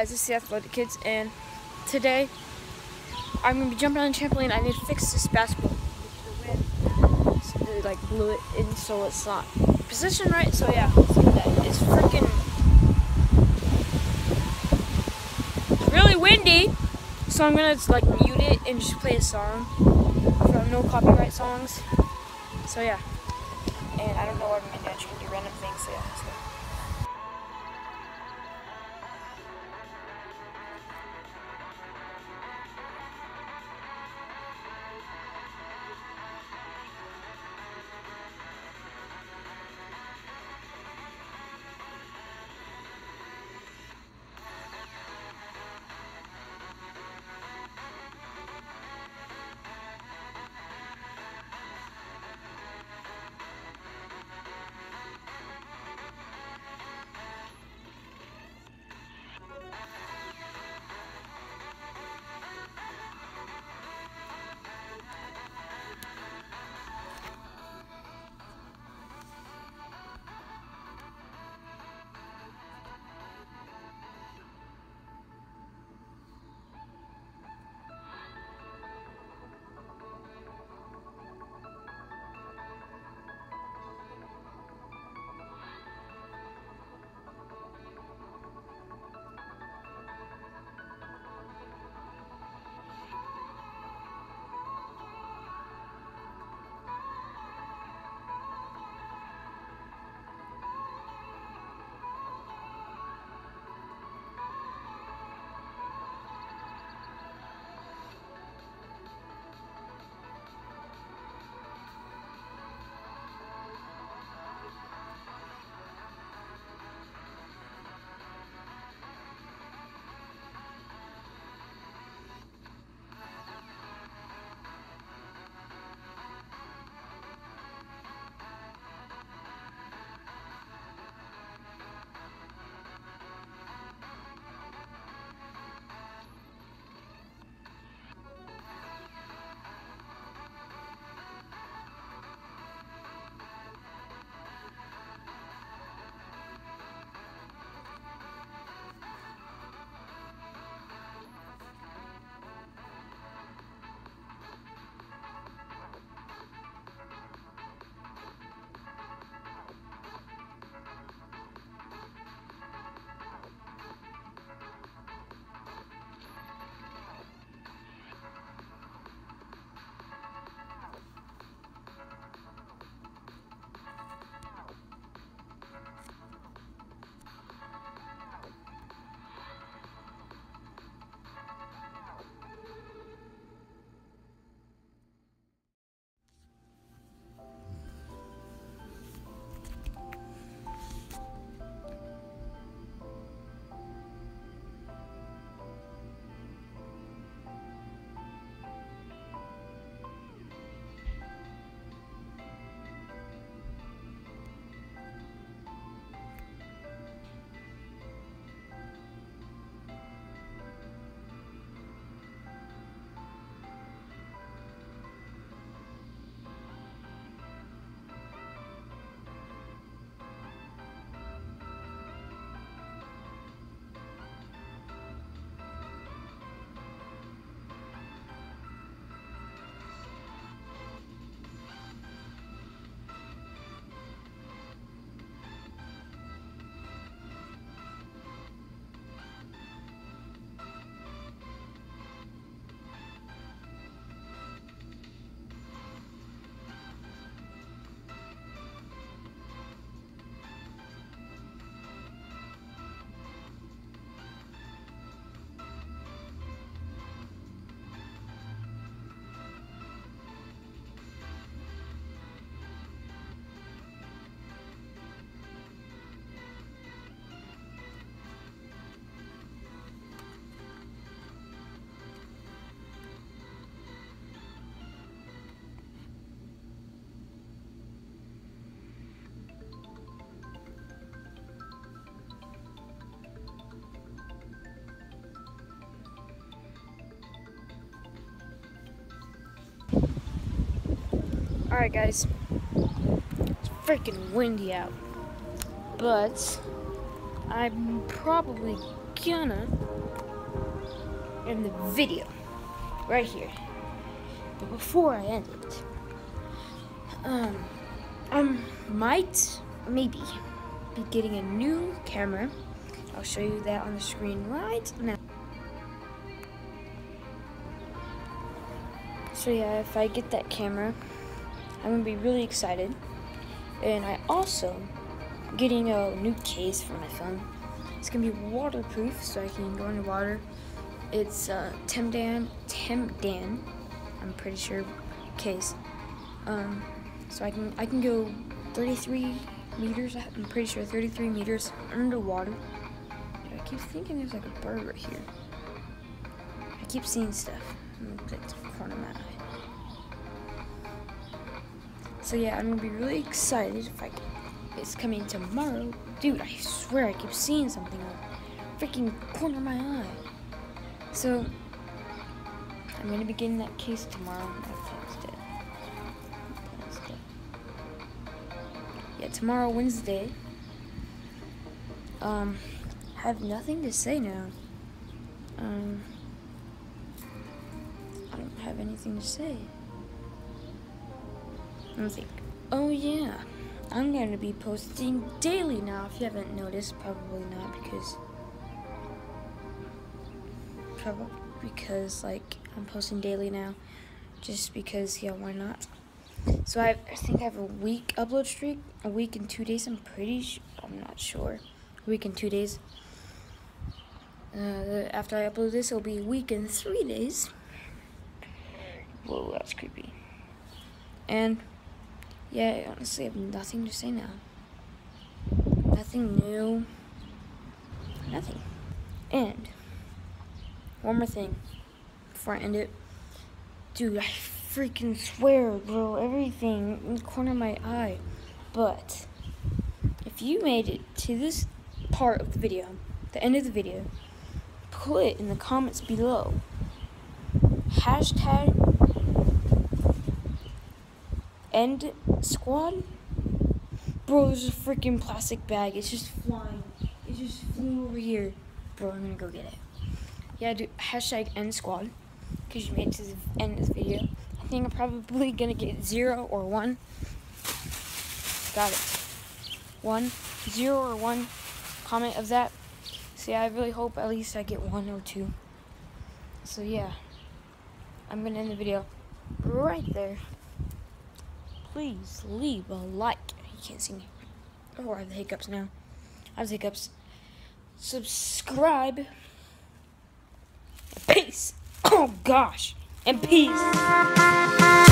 guys, this is the Athletic Kids, and today I'm gonna be jumping on the trampoline. I need to fix this basketball. So they like blew it in, so it's not positioned right. So yeah. It's freaking really windy, so I'm gonna like mute it and just play a song from no copyright songs. So yeah, and I don't know what I'm gonna do. I'm just gonna do random things. So yeah, let's Alright guys, it's freaking windy out, but I'm probably gonna end the video right here. But before I end it, um, I might, maybe, be getting a new camera. I'll show you that on the screen right now. So yeah, if I get that camera, I'm gonna be really excited. And I also getting a new case for my phone. It's gonna be waterproof, so I can go in the water. It's uh, Temdan, Temdan, I'm pretty sure, case. Um, so I can I can go 33 meters. I'm pretty sure 33 meters underwater. I keep thinking there's like a bird right here. I keep seeing stuff. So yeah, I'm gonna be really excited if I it's coming tomorrow. Dude, I swear I keep seeing something on freaking corner of my eye. So I'm gonna be getting that case tomorrow. Yeah, tomorrow Wednesday. Um have nothing to say now. Um I don't have anything to say. Let me think. Oh yeah. I'm going to be posting daily now. If you haven't noticed, probably not because probably because like I'm posting daily now, just because yeah, why not? So I, I think I have a week upload streak, a week and two days. I'm pretty sure. I'm not sure. A week and two days. Uh, after I upload this, it'll be a week and three days. Whoa, that's creepy. And yeah, honestly, I have nothing to say now. Nothing new. Nothing. And one more thing before I end it. Dude, I freaking swear, bro, everything in the corner of my eye. But if you made it to this part of the video, the end of the video, put it in the comments below hashtag end squad. Bro, there's a freaking plastic bag. It's just flying. It just flew over here. Bro, I'm gonna go get it. Yeah, hashtag end squad. Because you made it to the end of the video. I think I'm probably gonna get zero or one. Got it. One, zero or one comment of that. Yeah, I really hope at least I get one or two. So yeah, I'm gonna end the video right there please leave a like. You can't see me. Oh, I have the hiccups now. I have the hiccups. Subscribe. Peace. Oh gosh. And peace.